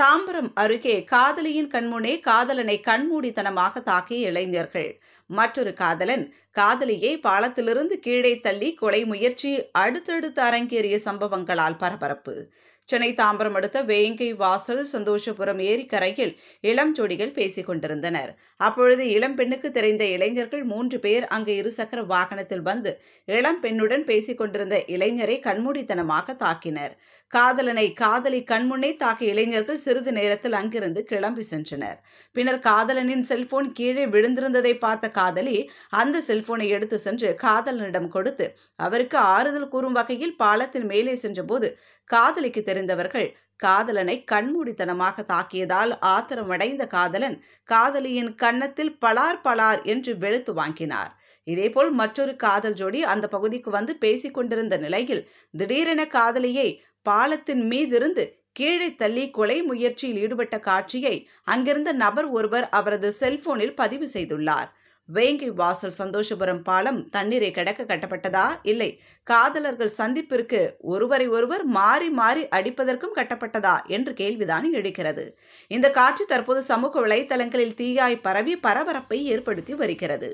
தாம்பரம் அருகே காதலியின் கண்முனே காதலனை கண்மூடித்தனமாக தாக்கிய இளைஞர்கள். மற்றொரு காதலன் காதலியை பாலத்திலிருந்து கீழே தள்ளி கொலை முயற்சி அடுத்தடுத்து அரங்கேறிய சம்பவங்களால் பரபரப்பு. சென்னை தாம்பரம் அடுத்த வேங்கை வாசல் சந்தோஷபுரம் ஏரிக்கரையில் இளம் ஜோடிகள் பேசிக் கொண்டிருந்தனர். அப்பொழுது இளம் பெண்ணுக்கு தெரிந்த இளைஞர்கள் மூன்று பேர் அங்கு இருசக்கர வாகனத்தில் வந்து இளம் பெண்ணுடன் பேசிக் கொண்டிருந்த இளைஞரை கண்மூடித்தனமாக தாக்கினர். காதலனை காதலி கண்முன்னே தாக்கிய இளைஞர்கள் சிறிது நேரத்தில் அங்கிருந்து கிளம்பி சென்றனர். பின்னர் காதலனின் செல்போன் கீழே விழுந்திருந்ததை பார்த்த காதலி அந்த செல்போனை எடுத்து சென்று காதலனிடம் கொடுத்து அவருக்கு ஆறுதல் கூறும் வகையில் பாலத்தின் மேலே சென்றபோது காதலிக்கு தெரிந்த தெரிந்தவர்கள் காதலனை கண்மூடித்தனமாக தாக்கியதால் ஆத்திரமடைந்த காதலன் காதலியின் கன்னத்தில் பலார் பலார் என்று வெளுத்து வாங்கினார். இதேபோல் மற்றொரு காதல் ஜோடி அந்த பகுதிக்கு வந்து பேசிக் கொண்டிருந்த நிலையில் திடீரென காதலியை பாலத்தின் மீதிருந்து கீழே தள்ளி கொலை முயற்சியில் ஈடுபட்ட காட்சியை அங்கிருந்த நபர் ஒருவர் அவரது செல்போனில் பதிவு செய்துள்ளார். வேங்கை வாசல் சந்தோஷபுரம் பாலம் தண்ணீரை கடக்க கட்டப்பட்டதா? இல்லை. காதலர்கள் சந்திப்பிற்கு ஒருவரை ஒருவர் மாறி மாறி அடிப்பதற்கும் கட்டப்பட்டதா? என்று கேள்விதான் எழுகிறது. இந்த காட்சி தற்போது சமூக வலைதளங்களில் தீயாய் பரவி பரபரப்பை ஏற்படுத்தி வருகிறது.